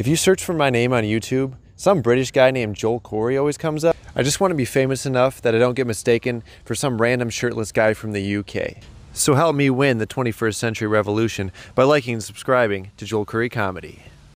If you search for my name on YouTube, some British guy named Joel Corry always comes up. I just want to be famous enough that I don't get mistaken for some random shirtless guy from the UK. So help me win the 21st century revolution by liking and subscribing to Joel Curry Comedy.